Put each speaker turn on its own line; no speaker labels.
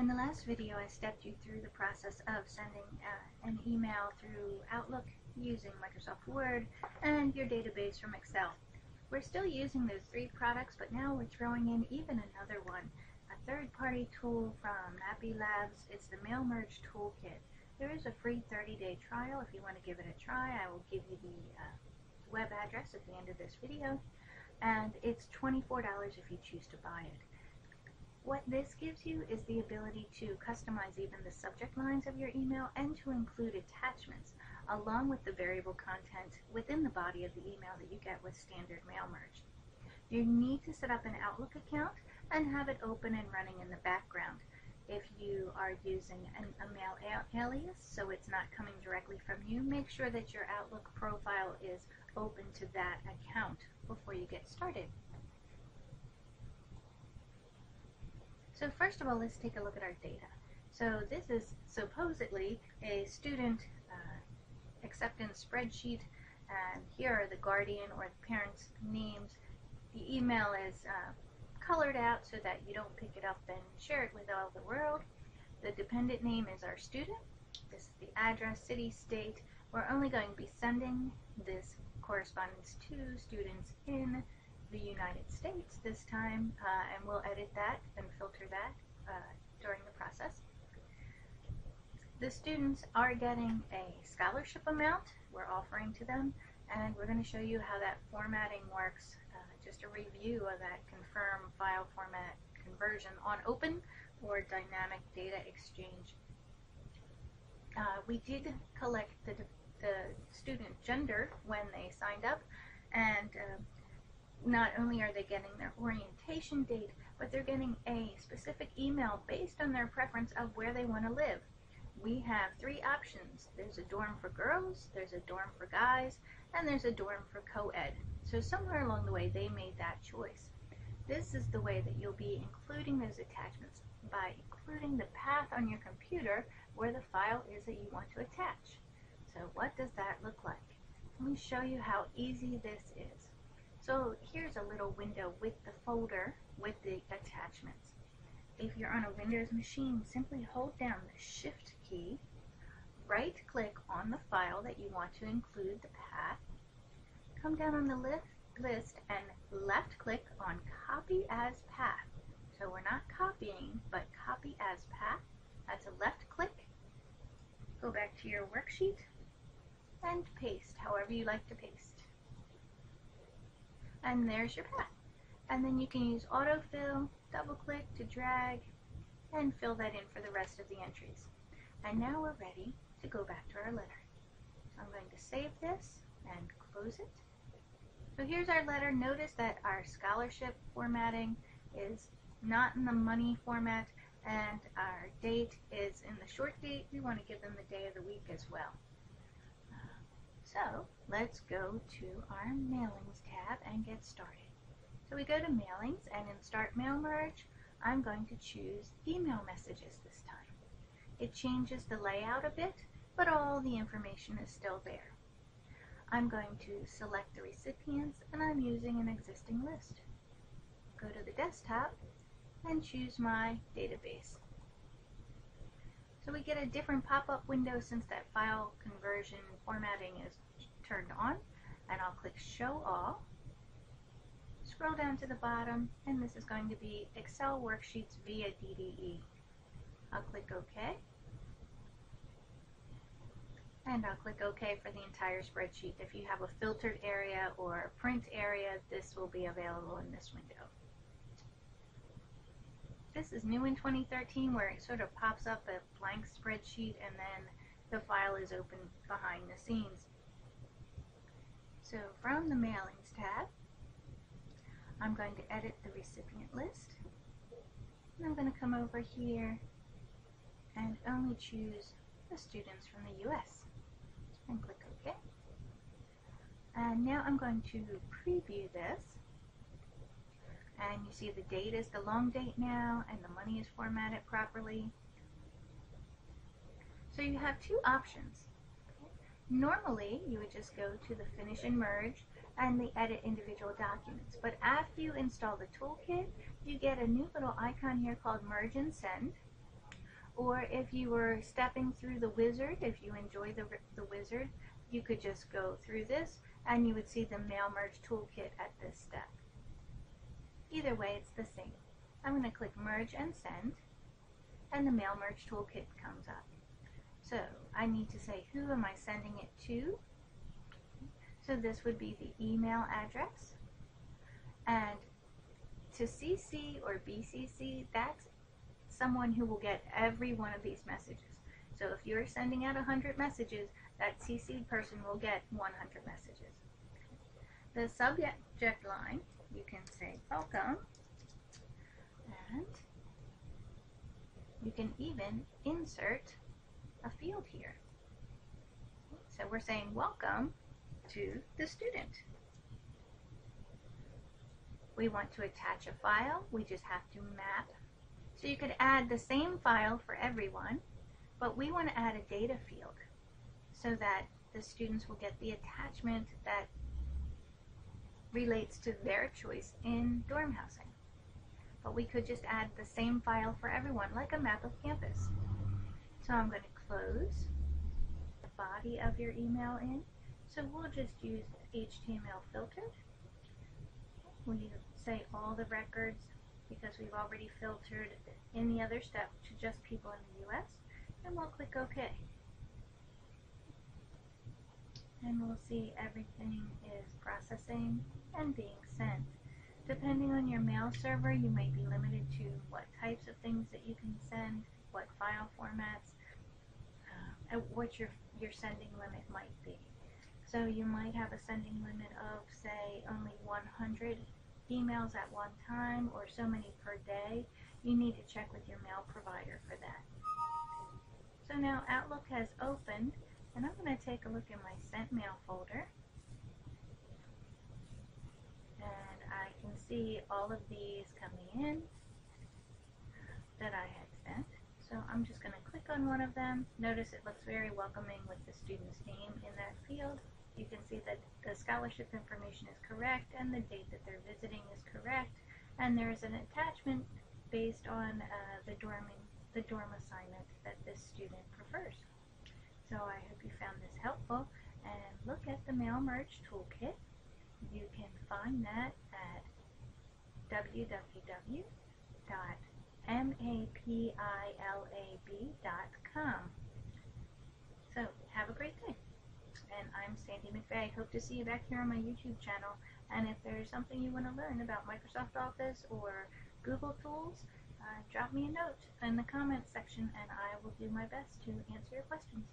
In the last video, I stepped you through the process of sending uh, an email through Outlook using Microsoft Word and your database from Excel. We're still using those three products, but now we're throwing in even another one, a third-party tool from MAPI Labs. It's the Mail Merge Toolkit. There is a free 30-day trial if you want to give it a try. I will give you the uh, web address at the end of this video, and it's $24 if you choose to buy it. What this gives you is the ability to customize even the subject lines of your email and to include attachments along with the variable content within the body of the email that you get with standard mail merge. You need to set up an Outlook account and have it open and running in the background. If you are using an, a mail alias, so it's not coming directly from you, make sure that your Outlook profile is open to that account before you get started. So first of all, let's take a look at our data. So this is supposedly a student uh, acceptance spreadsheet, and here are the guardian or the parent's names. The email is uh, colored out so that you don't pick it up and share it with all the world. The dependent name is our student. This is the address, city, state. We're only going to be sending this correspondence to students in the United States this time, uh, and we'll edit that and filter that uh, during the process. The students are getting a scholarship amount we're offering to them, and we're going to show you how that formatting works. Uh, just a review of that confirm file format conversion on open or dynamic data exchange. Uh, we did collect the, the student gender when they signed up, and uh, not only are they getting their orientation date, but they're getting a specific email based on their preference of where they want to live. We have three options. There's a dorm for girls, there's a dorm for guys, and there's a dorm for co-ed. So somewhere along the way they made that choice. This is the way that you'll be including those attachments by including the path on your computer where the file is that you want to attach. So what does that look like? Let me show you how easy this is. So here's a little window with the folder with the attachments. If you're on a Windows machine, simply hold down the Shift key, right click on the file that you want to include the path, come down on the list, and left click on Copy as Path. So we're not copying, but Copy as Path. That's a left click. Go back to your worksheet and paste however you like to paste and there's your path. And then you can use autofill, double click to drag, and fill that in for the rest of the entries. And now we're ready to go back to our letter. So I'm going to save this and close it. So here's our letter. Notice that our scholarship formatting is not in the money format and our date is in the short date. We want to give them the day of the week as well. So let's go to our mailings tab and get started. So we go to mailings and in start mail merge, I'm going to choose email messages this time. It changes the layout a bit, but all the information is still there. I'm going to select the recipients and I'm using an existing list. Go to the desktop and choose my database. We get a different pop-up window since that file conversion formatting is turned on. And I'll click Show All. Scroll down to the bottom, and this is going to be Excel Worksheets via DDE. I'll click OK. And I'll click OK for the entire spreadsheet. If you have a filtered area or a print area, this will be available in this window. This is new in 2013 where it sort of pops up a blank spreadsheet and then the file is open behind the scenes. So from the Mailings tab, I'm going to edit the recipient list. And I'm going to come over here and only choose the students from the US and click OK. And now I'm going to preview this and you see the date is the long date now and the money is formatted properly. So you have two options. Normally, you would just go to the Finish and Merge and the Edit Individual Documents. But after you install the toolkit, you get a new little icon here called Merge and Send. Or if you were stepping through the wizard, if you enjoy the, the wizard, you could just go through this and you would see the mail merge toolkit at this step. Either way, it's the same. I'm going to click merge and send and the mail merge toolkit comes up. So I need to say who am I sending it to. So this would be the email address. And to CC or BCC, that's someone who will get every one of these messages. So if you're sending out 100 messages, that CC person will get 100 messages. The subject line, you can say welcome, and you can even insert a field here. So we're saying welcome to the student. We want to attach a file, we just have to map. So you could add the same file for everyone, but we want to add a data field so that the students will get the attachment that relates to their choice in dorm housing. But we could just add the same file for everyone, like a map of campus. So I'm going to close the body of your email in. So we'll just use HTML filtered. We say all the records because we've already filtered in the other step to just people in the US. And we'll click OK. And we'll see everything is processing and being sent. Depending on your mail server, you may be limited to what types of things that you can send, what file formats, uh, what your, your sending limit might be. So you might have a sending limit of, say, only 100 emails at one time or so many per day. You need to check with your mail provider for that. So now Outlook has opened, and I'm going to take a look at my sent mail folder. And I can see all of these coming in that I had sent. So I'm just going to click on one of them. Notice it looks very welcoming with the student's name in that field you can see that the scholarship information is correct and the date that they're visiting is correct and there's an attachment based on uh, the dorming the dorm assignment that this student prefers. So I hope you found this helpful and look at the mail merge toolkit. You can find that at www.mapilab.com. So have a great day and I'm Sandy McVey. Hope to see you back here on my YouTube channel. And if there's something you want to learn about Microsoft Office or Google Tools, uh, drop me a note in the comments section and I will do my best to answer your questions.